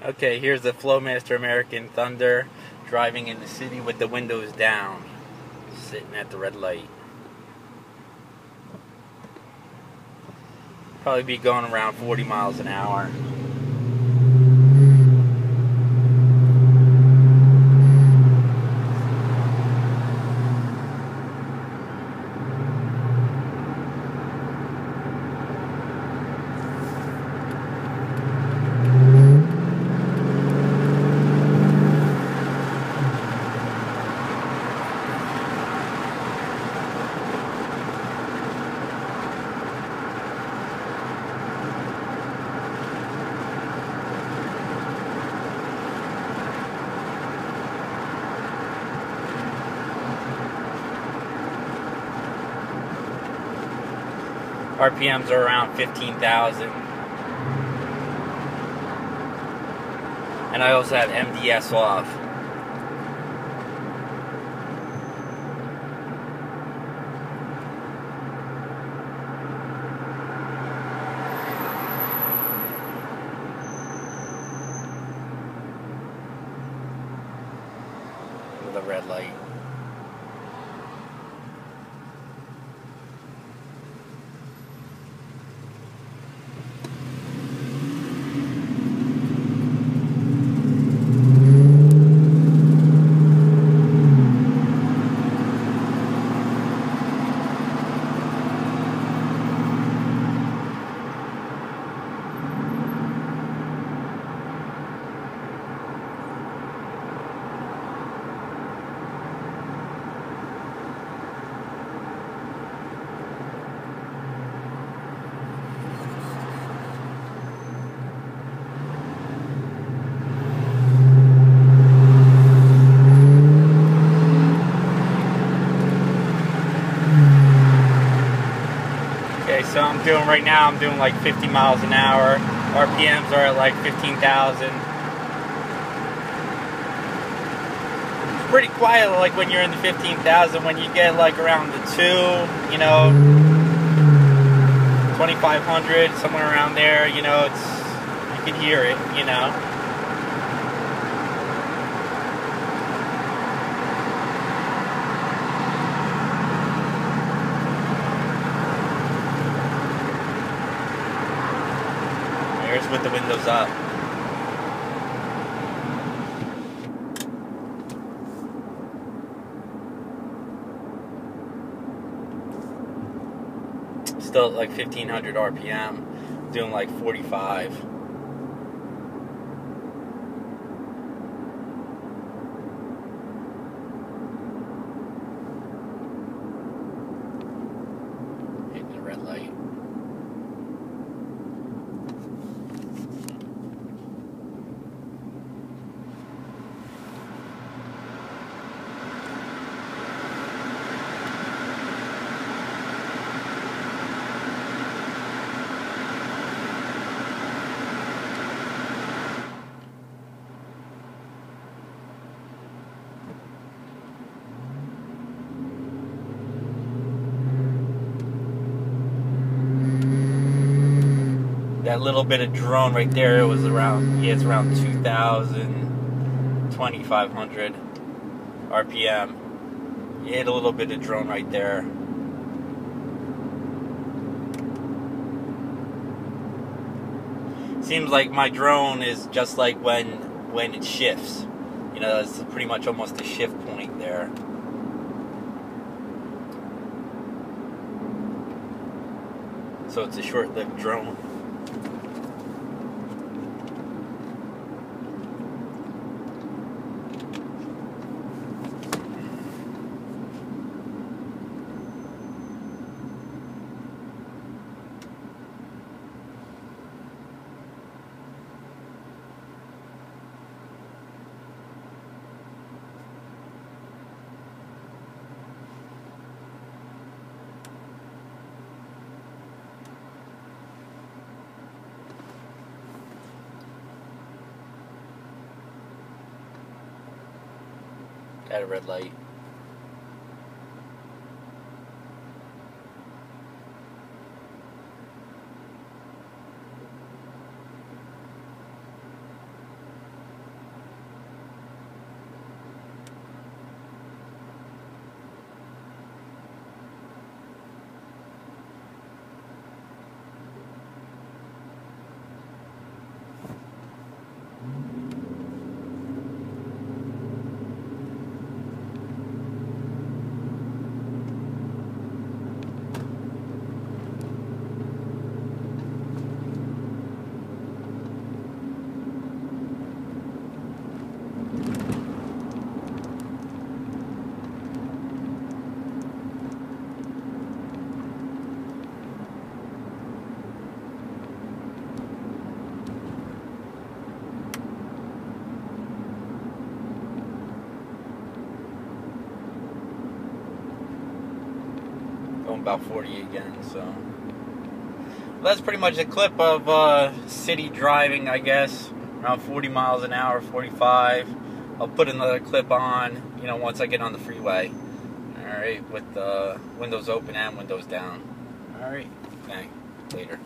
Okay, here's the Flowmaster American Thunder driving in the city with the windows down, sitting at the red light. Probably be going around 40 miles an hour. RPMs are around 15,000. And I also have MDS off. A red light. Okay, so I'm doing right now, I'm doing like 50 miles an hour. RPMs are at like 15,000. It's pretty quiet like when you're in the 15,000. When you get like around the 2, you know, 2,500, somewhere around there, you know, it's, you can hear it, you know. Here's with the windows up. Still at like 1500 RPM, doing like 45. Hitting the red light. That little bit of drone right there it was around yeah it's around 2000 2500 rpm you hit a little bit of drone right there. Seems like my drone is just like when when it shifts. You know it's pretty much almost a shift point there. So it's a short-lived drone at a red light. About 40 again, so. That's pretty much a clip of uh, city driving, I guess. Around 40 miles an hour, 45. I'll put another clip on, you know, once I get on the freeway. Alright, with the windows open and windows down. Alright, okay, later.